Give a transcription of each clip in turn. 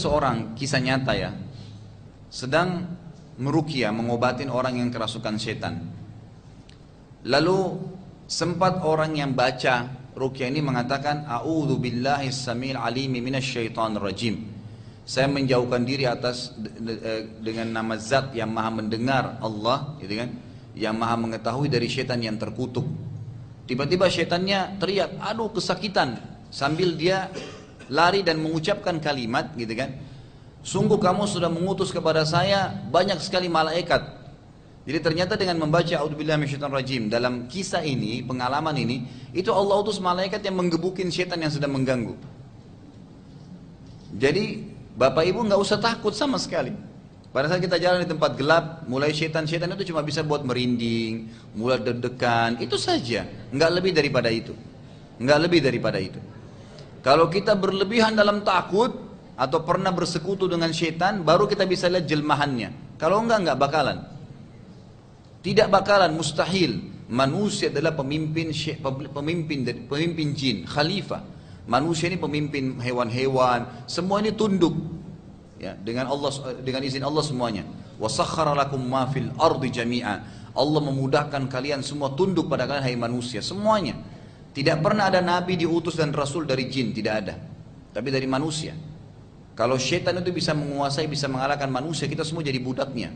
seorang kisah nyata ya sedang merukia mengobatin orang yang kerasukan setan. Lalu sempat orang yang baca rukia ini mengatakan a'udzu billahi samil alimi minasyaitonir rajim. Saya menjauhkan diri atas eh, dengan nama zat yang maha mendengar Allah gitu kan? Yang maha mengetahui dari setan yang terkutuk. Tiba-tiba setannya teriak aduh kesakitan. Sambil dia lari dan mengucapkan kalimat gitu kan? Sungguh kamu sudah mengutus kepada saya banyak sekali malaikat. Jadi ternyata dengan membaca rajim dalam kisah ini pengalaman ini itu Allah utus malaikat yang menggebukin setan yang sedang mengganggu. Jadi bapak ibu nggak usah takut sama sekali. Pada saat kita jalan di tempat gelap, mulai setan-setan itu cuma bisa buat merinding, mulai deg-degan, itu saja, nggak lebih daripada itu, nggak lebih daripada itu. Kalau kita berlebihan dalam takut atau pernah bersekutu dengan setan, baru kita bisa lihat jelmahannya. Kalau enggak, enggak bakalan. Tidak bakalan, mustahil. Manusia adalah pemimpin pemimpin pemimpin jin, khalifah. Manusia ini pemimpin hewan-hewan, semua ini tunduk ya dengan Allah dengan izin Allah semuanya. Wasakhara lakum ma fil ardi jami'a. Allah memudahkan kalian semua tunduk pada kalian hai manusia, semuanya. Tidak pernah ada nabi diutus dan rasul dari jin, tidak ada. Tapi dari manusia. Kalau syaitan itu bisa menguasai, bisa mengalahkan manusia, kita semua jadi budaknya.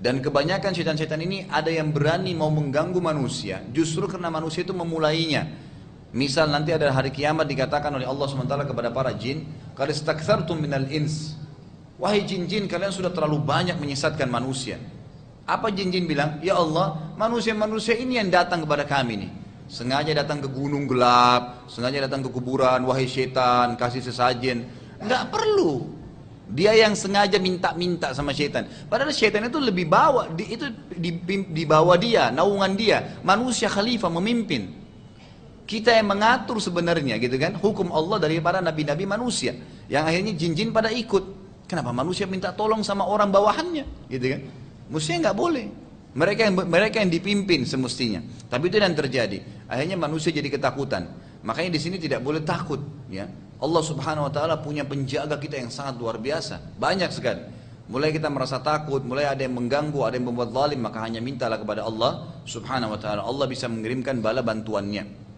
Dan kebanyakan syaitan-syaitan ini ada yang berani mau mengganggu manusia, justru karena manusia itu memulainya. Misal nanti ada hari kiamat dikatakan oleh Allah SWT kepada para jin, Kalau istakthartum minal ins. Wahai jin-jin, kalian sudah terlalu banyak menyesatkan manusia. Apa jin-jin bilang? Ya Allah, manusia-manusia ini yang datang kepada kami nih sengaja datang ke gunung gelap, sengaja datang ke kuburan, wahai setan, kasih sesajen. Enggak perlu. Dia yang sengaja minta-minta sama setan. Padahal setan itu lebih bawa, di, itu di, di bawah dia, naungan dia. Manusia khalifah memimpin. Kita yang mengatur sebenarnya gitu kan, hukum Allah daripada nabi-nabi manusia. Yang akhirnya jin-jin pada ikut. Kenapa manusia minta tolong sama orang bawahannya, gitu kan? Mestinya nggak boleh. Mereka yang mereka yang dipimpin semestinya. Tapi itu yang terjadi. Akhirnya manusia jadi ketakutan. Makanya di sini tidak boleh takut, ya. Allah Subhanahu wa taala punya penjaga kita yang sangat luar biasa. Banyak sekali. Mulai kita merasa takut, mulai ada yang mengganggu, ada yang membuat zalim, maka hanya mintalah kepada Allah Subhanahu wa taala. Allah bisa mengirimkan bala bantuannya.